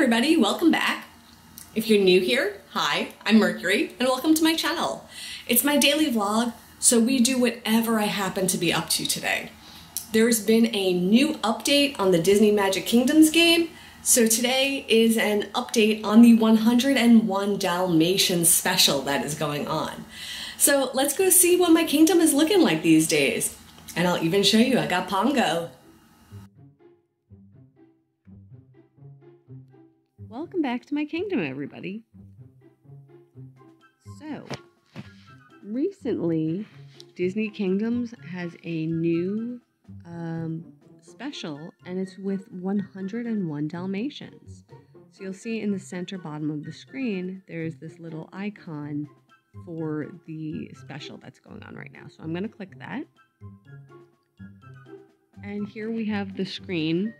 everybody, welcome back. If you're new here, hi, I'm Mercury and welcome to my channel. It's my daily vlog, so we do whatever I happen to be up to today. There's been a new update on the Disney Magic Kingdoms game, so today is an update on the 101 Dalmatians special that is going on. So let's go see what my kingdom is looking like these days. And I'll even show you, I got Pongo. Welcome back to my kingdom, everybody. So, recently, Disney Kingdoms has a new um, special, and it's with 101 Dalmatians. So you'll see in the center bottom of the screen, there's this little icon for the special that's going on right now. So I'm going to click that. And here we have the screen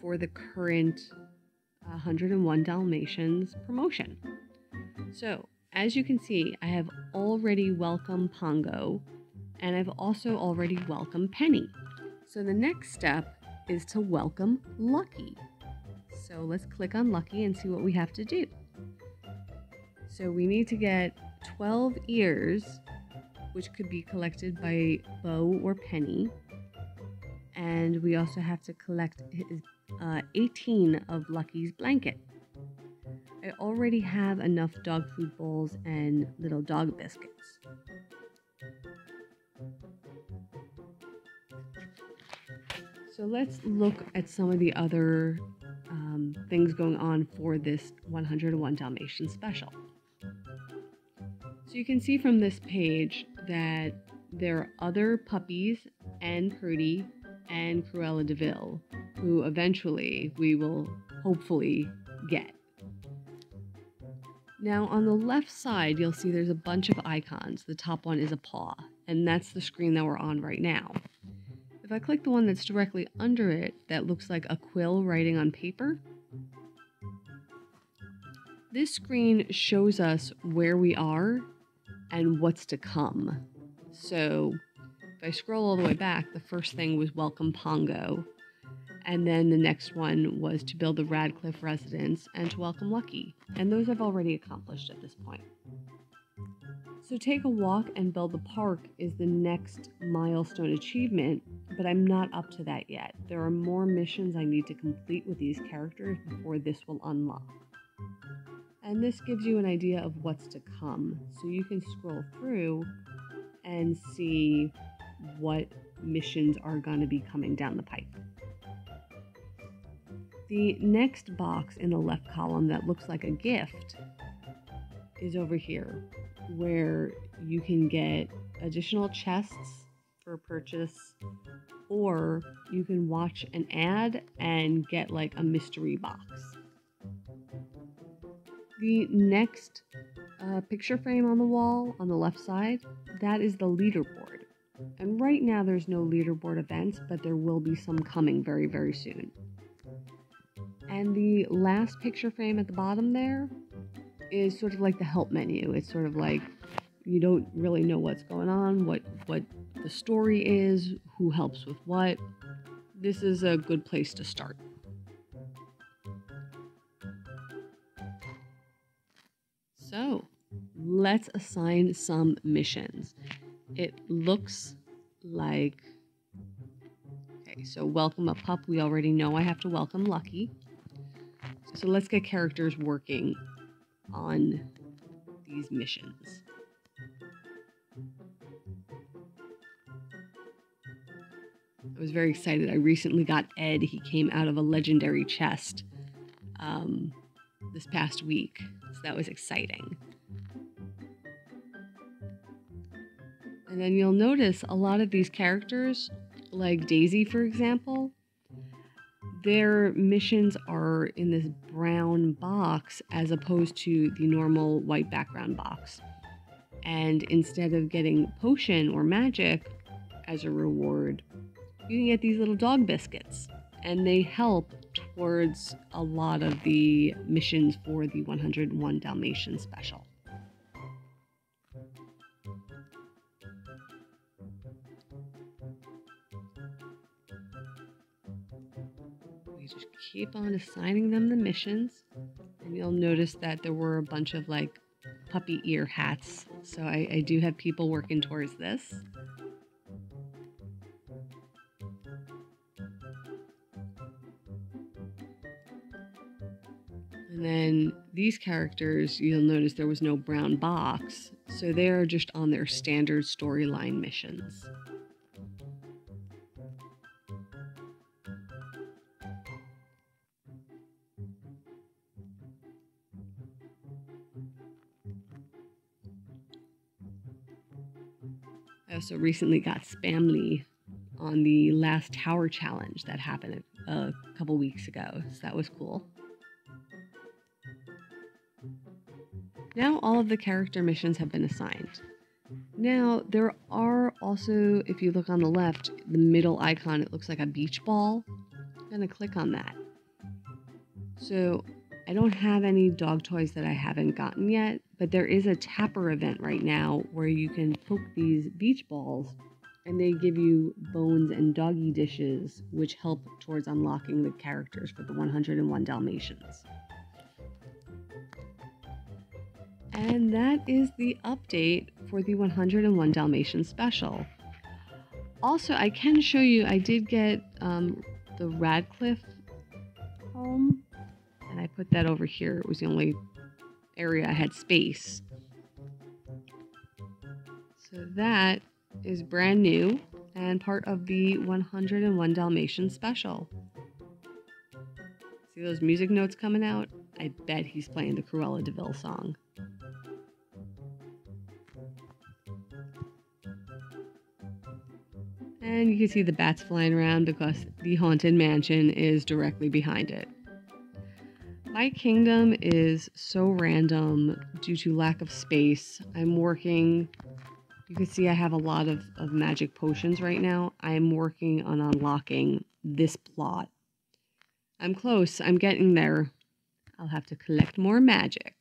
for the current 101 Dalmatians promotion. So, as you can see, I have already welcomed Pongo and I've also already welcomed Penny. So the next step is to welcome Lucky. So let's click on Lucky and see what we have to do. So we need to get 12 ears, which could be collected by Bo or Penny. And we also have to collect his uh, 18 of Lucky's blanket. I already have enough dog food bowls and little dog biscuits. So let's look at some of the other um, things going on for this 101 Dalmatian special. So you can see from this page that there are other puppies and Perdie and Cruella de Vil, who eventually we will hopefully get. Now on the left side, you'll see there's a bunch of icons. The top one is a paw, and that's the screen that we're on right now. If I click the one that's directly under it that looks like a quill writing on paper, this screen shows us where we are and what's to come. So I scroll all the way back, the first thing was Welcome Pongo. And then the next one was to build the Radcliffe residence and to welcome Lucky. And those I've already accomplished at this point. So take a walk and build the park is the next milestone achievement, but I'm not up to that yet. There are more missions I need to complete with these characters before this will unlock. And this gives you an idea of what's to come. So you can scroll through and see what missions are going to be coming down the pipe. The next box in the left column that looks like a gift is over here, where you can get additional chests for purchase, or you can watch an ad and get like a mystery box. The next uh, picture frame on the wall on the left side, that is the leaderboard. And right now there's no leaderboard events, but there will be some coming very, very soon. And the last picture frame at the bottom there is sort of like the help menu. It's sort of like you don't really know what's going on, what what the story is, who helps with what. This is a good place to start. So, let's assign some missions. It looks like Okay, so welcome a pup. We already know I have to welcome Lucky. So let's get characters working on these missions. I was very excited. I recently got Ed. He came out of a legendary chest um, this past week. So that was exciting. And then you'll notice a lot of these characters, like Daisy, for example, their missions are in this brown box as opposed to the normal white background box. And instead of getting potion or magic as a reward, you can get these little dog biscuits. And they help towards a lot of the missions for the 101 Dalmatian special. Just keep on assigning them the missions. And you'll notice that there were a bunch of like puppy ear hats. So I, I do have people working towards this. And then these characters, you'll notice there was no brown box, so they're just on their standard storyline missions. I also recently got Spamly on the last tower challenge that happened a, couple weeks ago, so that was cool. Now all of the character missions have been assigned. Now, there are also, if you look on the left, the middle icon, it looks like a beach ball. I'm to click on that. So, I don't have any dog toys that I haven't gotten yet, but there is a tapper event right now where you can poke these beach balls and they give you bones and doggy dishes, which help towards unlocking the characters for the 101 Dalmatians. And that is the update for the 101 Dalmatian special. Also, I can show you, I did get um, the Radcliffe home, and I put that over here. It was the only area I had space. So that is brand new and part of the 101 Dalmatians special. See those music notes coming out? I bet he's playing the Cruella de Vil song. And you can see the bats flying around because the Haunted Mansion is directly behind it. My kingdom is so random due to lack of space. I'm working, you can see I have a lot of, of magic potions right now. I'm working on unlocking this plot. I'm close, I'm getting there. I'll have to collect more magic.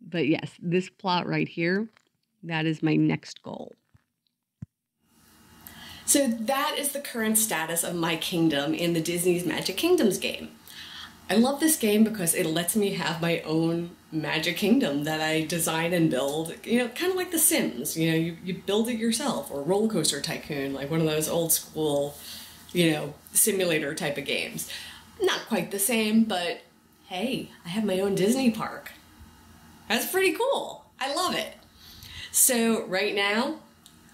But yes, this plot right here, that is my next goal. So that is the current status of my kingdom in the Disney's Magic Kingdoms game. I love this game because it lets me have my own magic kingdom that I design and build, you know, kind of like The Sims. You know, you, you build it yourself, or Roller Coaster Tycoon, like one of those old school, you know, simulator type of games. Not quite the same, but hey, I have my own Disney park. That's pretty cool. I love it. So, right now,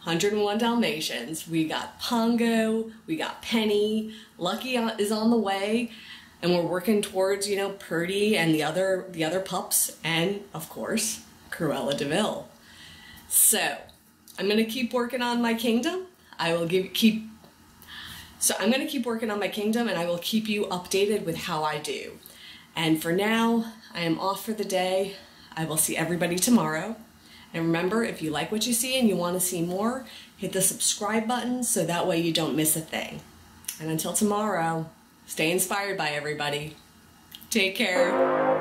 101 Dalmatians. We got Pongo, we got Penny, Lucky is on the way, and we're working towards, you know, Perdie and the other the other pups, and of course, Cruella de Vil. So, I'm gonna keep working on my kingdom. I will give keep so I'm gonna keep working on my kingdom and I will keep you updated with how I do. And for now, I am off for the day. I will see everybody tomorrow. And remember, if you like what you see and you want to see more, hit the subscribe button so that way you don't miss a thing. And until tomorrow, stay inspired by everybody. Take care.